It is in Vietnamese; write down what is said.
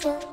しょ